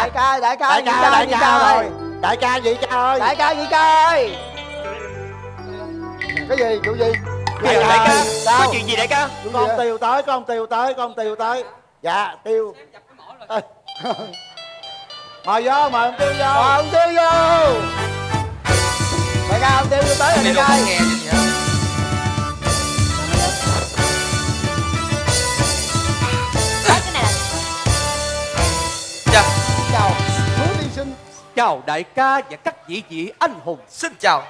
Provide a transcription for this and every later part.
đại ca đại ca đại ca đại ca rồi đại ca nhị ca ơi. Đại ca nhị ca ơi. Cái gì vụ gì? Đại Đại ca. Ca sao? Có chuyện gì đại ca? Con tiêu tới con tiêu tới con tiêu tới. Dạ tiêu. Mời vô mời ông tiêu vô. Mời ông tiêu vô. Đại ca ông tiêu vô tới rồi đại ca Chào đại ca và các vị vị anh hùng. Xin chào.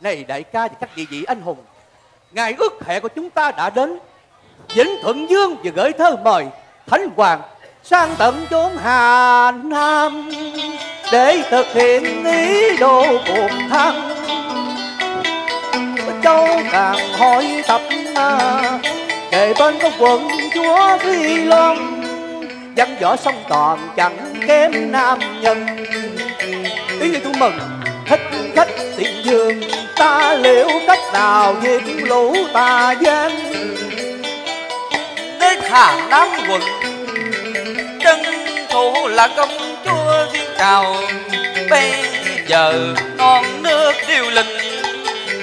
Này đại ca và các vị vị anh hùng Ngày ước hẹn của chúng ta đã đến. Vĩnh Thuận Dương vừa gửi thơ mời Thánh Hoàng sang tận chốn Hà Nam Để thực hiện ý đồ cuộc thăng Châu càng hỏi tập Kề bên có quận chúa Phi Loan Văn võ song toàn chẳng kém nam nhân ý nghĩ tôi mừng. Thích khách tiền dương ta liệu cách nào diệt lũ tà gian? Đến Hà Nam quận Trân thủ là công chúa thiên trào Bây giờ non nước điêu linh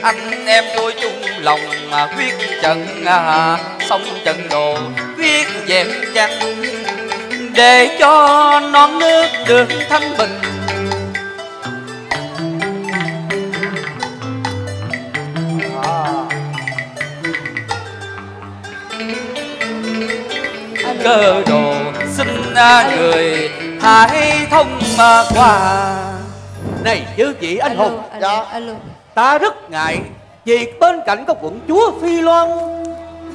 Anh em tôi chung lòng mà quyết trận à, Xong trận đồ quyết dẹp chăng? Để cho non nước được thanh bình cơ đồ xin người hãy thông mà qua. Này chư vị anh hùng. alo, Dạ. alo. ta rất ngại vì bên cạnh có quận chúa phi loan.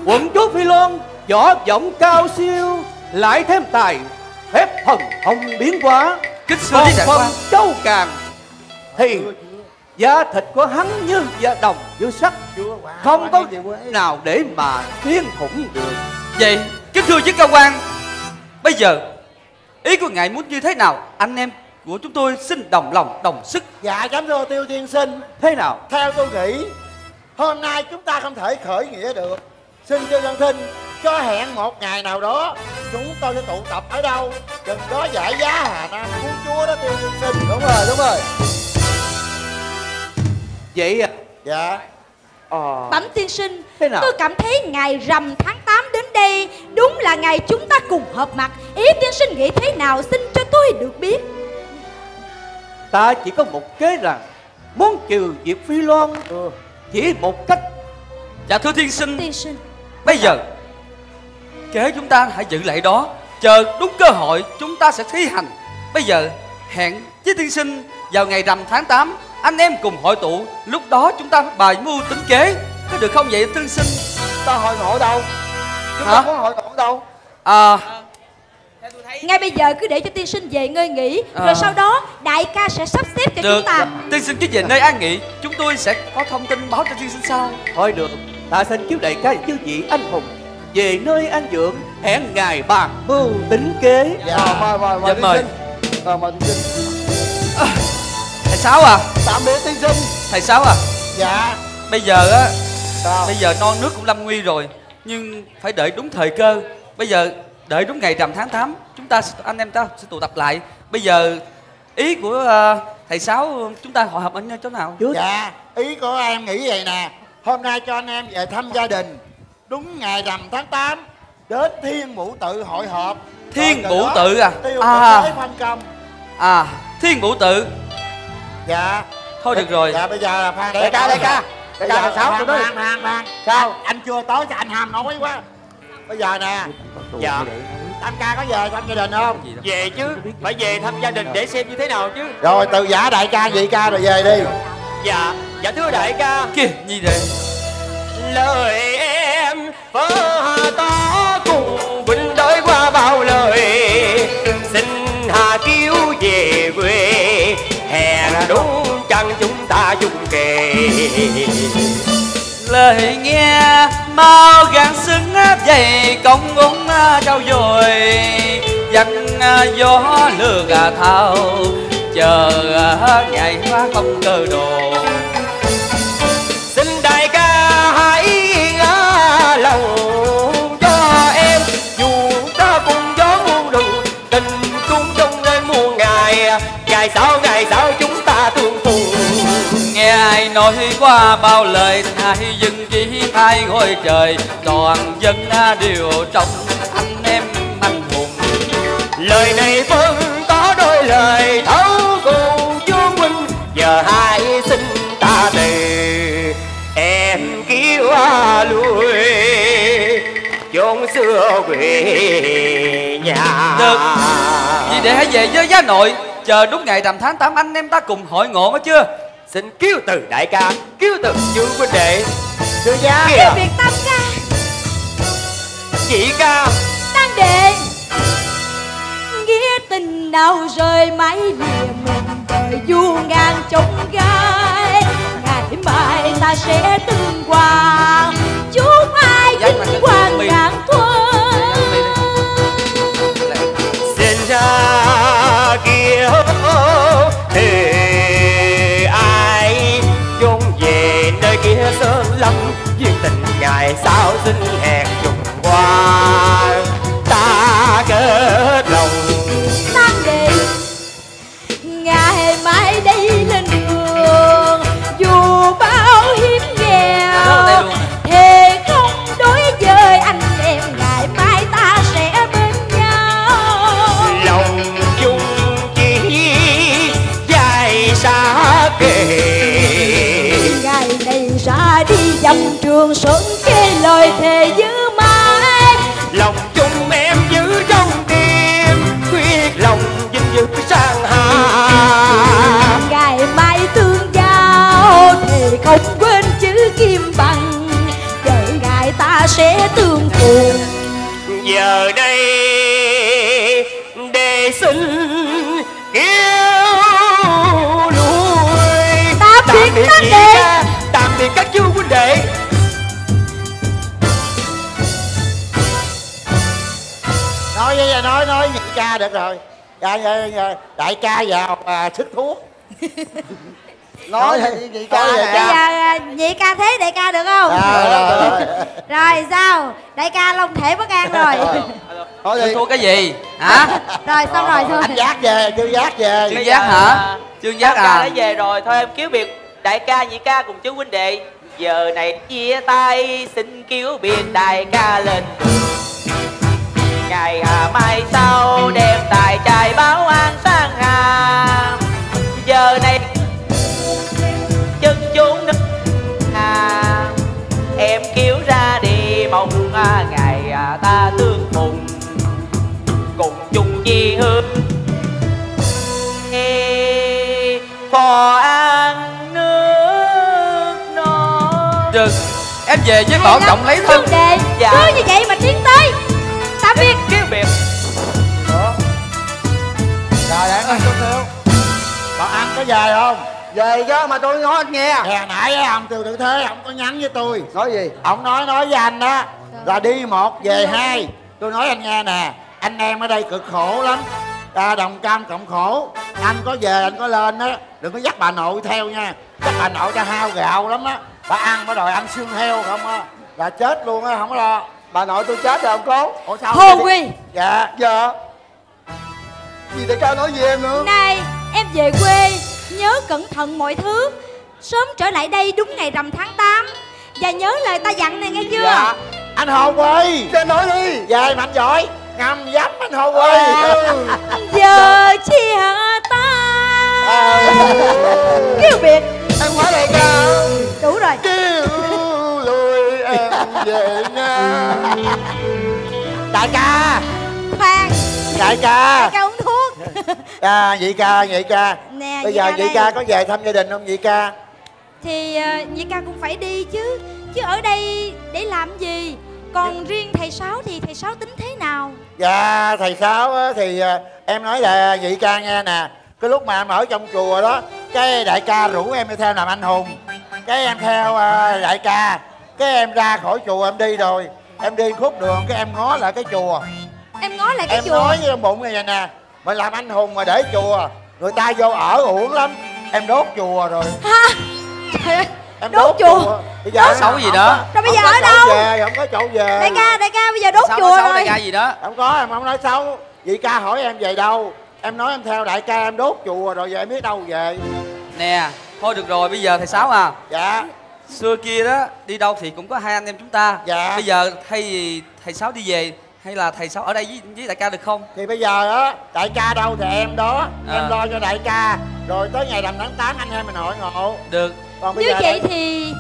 Quận chúa phi loan võ vọng cao siêu lại thêm tài phép thần thông biến hóa. Kính xưa còn phần châu càng thì da thịt của hắn như da đồng như sắt. Không có nào để mà xuyên thủng được. Vậy kính thưa với cao quan Bây giờ Ý của ngài muốn như thế nào? Anh em của chúng tôi xin đồng lòng đồng sức. Dạ cảm thưa tiêu tiên sinh. Thế nào? Theo tôi nghĩ hôm nay chúng ta không thể khởi nghĩa được. Xin cho dân thinh cho hẹn một ngày nào đó chúng tôi sẽ tụ tập ở đâu? Chừng đó giải giá hà nam cứu chúa đó tiêu tiên sinh. Đúng rồi đúng rồi. Vậy à? Dạ. Ờ, Bẩm tiên sinh Thế nào? Tôi cảm thấy ngày rằm tháng 8 đến đây Đúng là ngày chúng ta cùng hợp mặt. Ý tiên sinh nghĩ thế nào? Xin cho tôi được biết. Ta chỉ có một kế rằng muốn trừ diệt phi loan chỉ một cách. Dạ thưa thiên sinh. Tiên sinh. Bây giờ Kế chúng ta hãy giữ lại đó. Chờ đúng cơ hội chúng ta sẽ thi hành. Bây giờ hẹn với tiên sinh Vào ngày rằm tháng 8 Anh em cùng hội tụ Lúc đó chúng ta bài mưu tính kế. Có được không vậy tiên sinh? Ta hội ngộ đâu chúng Hả? ta có hội ngộ đâu? À. Ngay bây giờ cứ để cho tiên sinh về ngơi nghỉ À. Rồi sau đó đại ca sẽ sắp xếp cho được. chúng ta. Tiên sinh cứ về nơi an nghỉ Chúng tôi sẽ có thông tin báo cho tiên sinh sau. Thôi được ta xin chiếu đại ca chư vị anh hùng. Về nơi an dưỡng hẹn ngày bàn mưu tính kế. Dạ mời mời mời Dạ, tiên mời. sinh. Ờ mời tiên sinh. Thầy Sáu à? Tạm biệt tiên sinh. Thầy Sáu à? Dạ. Bây giờ á sao? Bây giờ non nước cũng lâm nguy rồi Nhưng phải đợi đúng thời cơ. Bây giờ đợi đúng ngày rằm tháng 8 Chúng ta anh em ta sẽ tụ tập lại. Bây giờ ý của ờ, thầy Sáu Chúng ta hội họp ở chỗ nào? Trước. Dạ ý của em nghĩ vậy nè. Hôm nay cho anh em về thăm gia đình. Đúng ngày rằm tháng 8 đến thiên vũ tự hội họp. Thiên Vũ Tự à? tiêu À. phân công. À Thiên Vũ Tự. Dạ. Thôi được rồi. dạ bây giờ là phan đại ca đại ca đại ca là sao tụi nó phan phan phan Sao? anh chưa tới thì anh ham nói quá. Bây giờ nè Dạ tam ca có về thăm gia đình không? Gì. Về chứ Phải về thăm gia đình để xem như thế nào chứ. Rồi từ giả đại ca nhị ca rồi về đi. Dạ Dạ thưa đại ca. Kìa Nhi đây Lời em phở chúng ta chung kề. Lời nghe mau gắng xứng dày công úng à, trao dồi. Dặn à, gió lừa gà thao, Chờ à, ngày hoa không cơ đồ. Nói qua bao lời hai dân chỉ hai ngôi trời. Toàn dân đều trong anh em anh hùng. Lời này phân có đôi lời thấu cùng vua huynh giờ hai xin ta đề. Em kêu lui, chốn xưa quê nhà. Được. Vì để hãy về với giá nội, Chờ đúng ngày rằm tháng 8 anh em ta cùng hội ngộ mới chưa? Xin kêu từ đại ca kêu từ vua huynh đệ Sư gia. Cái việc tam ca chị ca Tăng đệ Nghĩa tình nào rời mãi lìa mình đời du ngang trong gai Ngày mai ta sẽ tương hòa Chúc ai mặt vinh quang mi. Giờ đây để xin kêu lui Tạm biệt các đệ. tạm biệt các chú huynh đệ. Nói với nói nói nhị ca được rồi. Dạ, dạ, dạ, đại ca vào à, sức thuốc nói nhị nhị ca Bây giờ à, nhị ca thế đại ca được không? à, rồi, rồi. Rồi sao? Đại ca long thể bất an rồi. nói đi. Thua cái gì? Hả? Rồi xong rồi thôi. anh giác về chưa giác về. Trương Giác hả? Trương Giác ca đã à về rồi thôi em cứu biệt đại ca nhị ca cùng chú huynh đệ. Giờ này chia tay xin cứu biệt đại ca lên. Ngày hà mai sau đem tài trai Em về với bảo trọng lấy thân đệ, Dạ. cứ như vậy mà tiến tới. Tạm biệt. kêu biệt. Rồi để ăn chút xíu còn ăn có về không? Về chứ mà tôi nói anh nghe. Hè nãy á, ông từ tự thế ông có nhắn với tôi. Nói gì? Ông nói nói với anh đó là đi một về hai. Tôi nói anh nghe nè anh em ở đây cực khổ lắm. À, đồng cam cộng khổ. Anh có về anh có lên á. Đừng có dắt bà nội theo nha. Dắt bà nội ra hao gạo lắm á bà ăn bắt đầu ăn xương heo không á? Là chết luôn á không có lo. Bà nội tôi chết rồi ông cố. Ủa sao đi- Quy, dạ dạ. Gì tại cao nói với em nữa? Này em về quê nhớ cẩn thận mọi thứ. Sớm trở lại đây đúng ngày rằm tháng 8 Và nhớ lời ta dặn này nghe chưa? dạ. Anh hồ quỳ cho nói đi. Về mạnh giỏi ngầm dám anh hồ quỳ Ừ. Giờ chia tay. Kêu biệt. Em hỏi đại ca Đủ rồi. Kêu lùi em về nha đại ca. Khoan. Đại ca. Ca uống thuốc. À nhị ca nhị ca. Nè bây giờ nhị đây. ca có về thăm gia đình không nhị ca? Thì uh, nhị ca cũng phải đi chứ. Chứ ở đây để làm gì? Còn riêng thầy Sáu thì thầy Sáu tính thế nào? Dạ thầy sáu á, thì à, em nói là nhị ca nghe nè. Cái lúc mà em ở trong chùa đó cái đại ca rủ em đi theo làm anh hùng cái em theo à, đại ca. Cái em ra khỏi chùa em đi rồi. Em đi khúc đường cái em ngó lại cái chùa. Em ngó lại cái em chùa. nói với bụng này nè. Mình làm anh hùng mà để chùa người ta vô ở uổng lắm. Em đốt chùa rồi. Ha! Trời ơi em Đốt đốt, chùa? bây Đốt xấu gì đó? Rồi bây không giờ có ở chỗ đâu? về không có chỗ về. Đại ca đại ca bây giờ đốt Sao chùa nói xấu rồi. đại ca gì đó. Không có em không nói xấu. Chị ca hỏi em về đâu? Em nói em theo đại ca em đốt chùa rồi giờ em biết đâu về. Nè thôi được rồi bây giờ thầy sáu à. Dạ. Xưa kia đó đi đâu thì cũng có hai anh em chúng ta. Dạ. bây giờ thay vì thầy sáu đi về hay là thầy sáu ở đây với, với đại ca được không? Thì bây giờ á đại ca đâu thì em đó. À. em lo cho đại ca. Rồi tới ngày rằm tháng 8 anh em mình hội ngộ. Được. Còn bây Nếu giờ vậy thì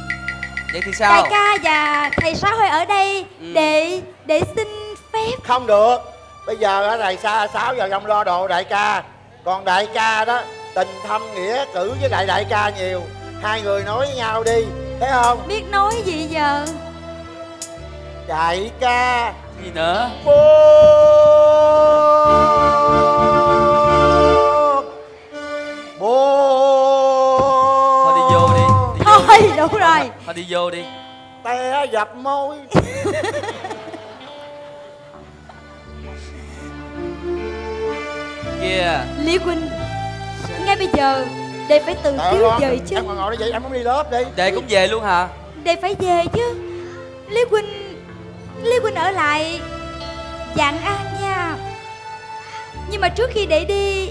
vậy thì đại sao ca và thầy sáu hãy ở đây Ừ. để để xin phép. Không được. Bây giờ ở đại xa 6 giờ không lo đồ đại ca. Còn đại ca đó tình thâm nghĩa cử với đại đại ca nhiều. Hai người nói với nhau đi thấy không? Biết nói gì giờ? Đại ca. Gì nữa? Buông buông thôi đi vô đi, đi vô. thôi đúng rồi. Thôi đi vô đi. Te dập môi. Kia lý huynh ngay bây giờ đệ phải tự Trời cứu về chứ. em còn ngồi đây vậy em muốn đi lớp đi. Đệ cũng về luôn hả? Đệ phải về chứ. Lý huynh lý huynh ở lại dạng an nha. Nhưng mà trước khi đệ đi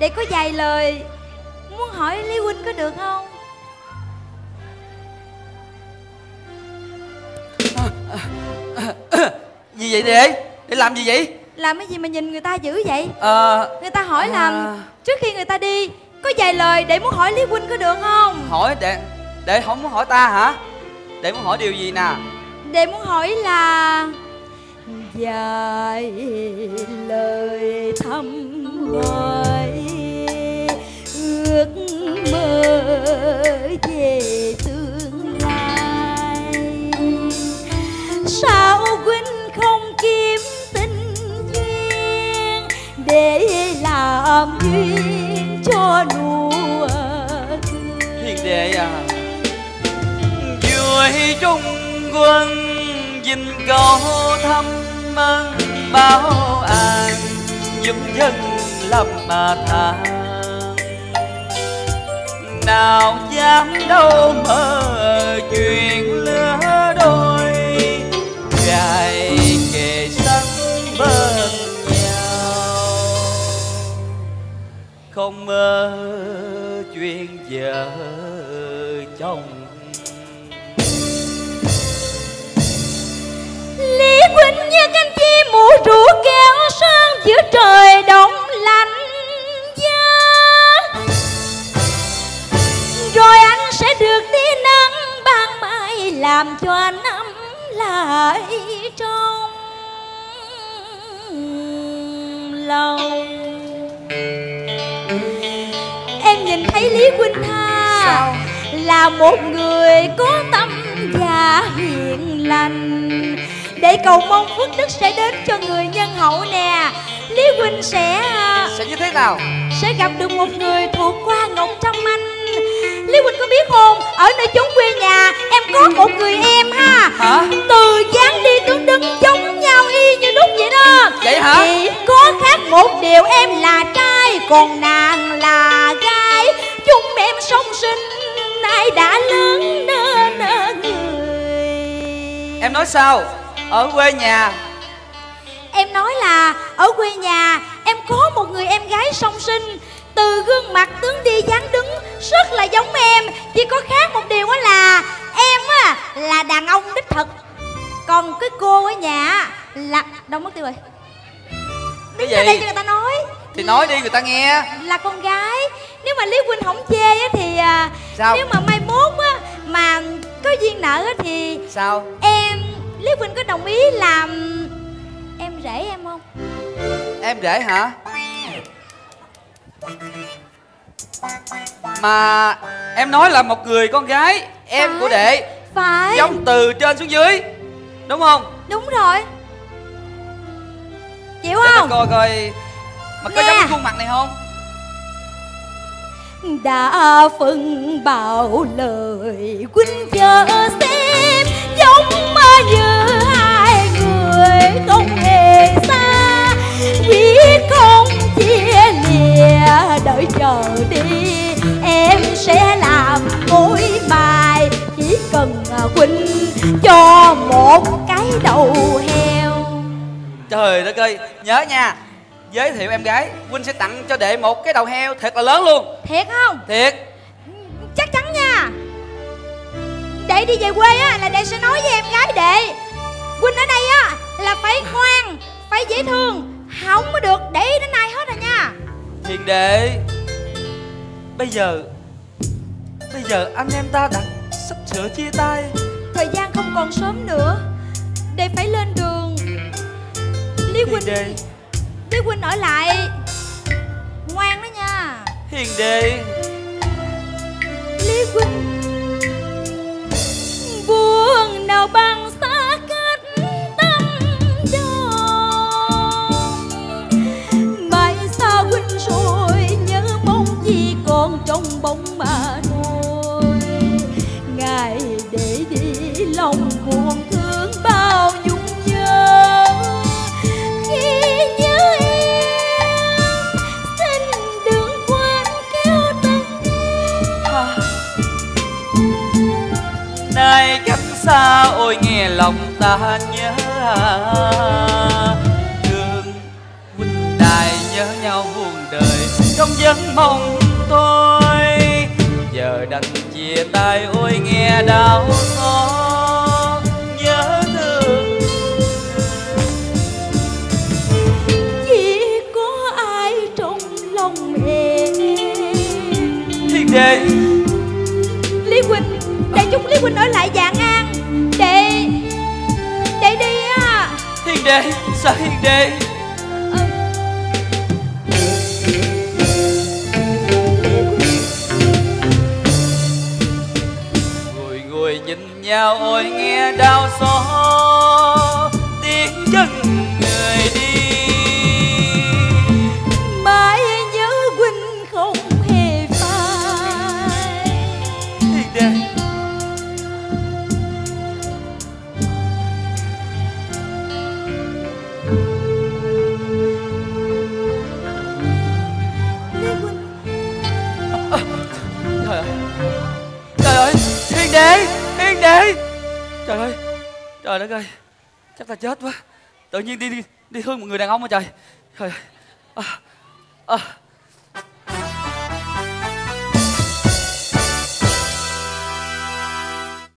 đệ có vài lời muốn hỏi lý huynh có được không? Gì vậy đệ? Để làm gì vậy làm cái gì mà nhìn người ta dữ vậy? Ờ. Người ta hỏi À. làm trước khi người ta đi có vài lời để muốn hỏi lý huynh có được không? Hỏi đệ đệ không muốn hỏi ta hả? Đệ muốn hỏi điều gì nè? Để muốn hỏi là vài lời thăm hỏi ước mơ về tương lai. Sao huynh để làm duyên cho nụ cười hiền đệ à. Vui trung quân dình cầu thăm ân báo an, giúp dân lập mà than. Nào dám đâu mơ chuyện không mơ chuyện vợ chồng một người có tâm và hiền lành. Để cầu mong phước đức sẽ đến cho người nhân hậu nè. Lý Huynh sẽ sẽ như thế nào? sẽ gặp được một người thuộc qua Ngọc Trâm Anh. Lý Huynh có biết không? Ở nơi chốn quê nhà Em có một người em ha. Hả? Từ dáng đi tướng đứng giống nhau y như đúc vậy đó. Vậy hả? Chỉ có khác một điều em là trai Còn nàng là gái. Chúng em song sinh Nay đã lớn nên người? Em nói sao? Ở quê nhà. Em nói là ở quê nhà em có một người em gái song sinh. Từ gương mặt tướng đi dáng đứng rất là giống em. Chỉ có khác một điều đó là em á là đàn ông đích thực. Còn cái cô ở nhà là... Đâu mất tiêu rồi. Đứng ra đây cho người ta nói. Thì nói đi người ta nghe. Là con gái mà Lý Huynh không chê á thì à, Sao? Nếu mà mai mốt á mà có duyên nợ á thì sao em Lý Huynh có đồng ý làm em rể em không? em rể hả mà em nói là một người con gái em Phải. của đệ Phải giống từ trên xuống dưới đúng không Đúng rồi Chịu để ta không? coi coi mà có giống cái khuôn mặt này không đã phân bao lời quýnh chờ xem, Giống như hai người không hề xa. Quyết không chia lìa, Đợi chờ đi. Em sẽ làm mối bài, Chỉ cần quýnh cho một cái đầu heo. Trời đất ơi, nhớ nha giới thiệu em gái huynh sẽ tặng cho đệ một cái đầu heo thật là lớn luôn. Thiệt không? thiệt. Đệ đi về quê á là đệ sẽ nói với em gái đệ. Huynh ở đây á là phải ngoan phải dễ thương. Không có được để ý đến ai hết à nha. Hiền đệ. Bây giờ bây giờ anh em ta đã sắp sửa chia tay. Thời gian không còn sớm nữa. Đệ phải lên đường. Lý huynh đệ lý huynh ở lại. Ngoan đó nha. Hiền đệ lý huynh buồn nào bằng xa cách tâm đông mãi xa huynh rồi nhớ mong chỉ còn trong bóng mà lòng ta nhớ. Thương huynh đài nhớ nhau buồn đời trong giấc mong thôi. Giờ đành chia tay ôi nghe đau xót. Nhớ thương. Chỉ có ai trong lòng em hiền đệ lý huynh để chúc lý huynh ở lại dạng hiền say sao hiền ngồi nhìn nhau ôi nghe đau xót. Ta chết quá. Tự nhiên đi đi đi thương một người đàn ông mà trời. Trời. Ơi. à, à,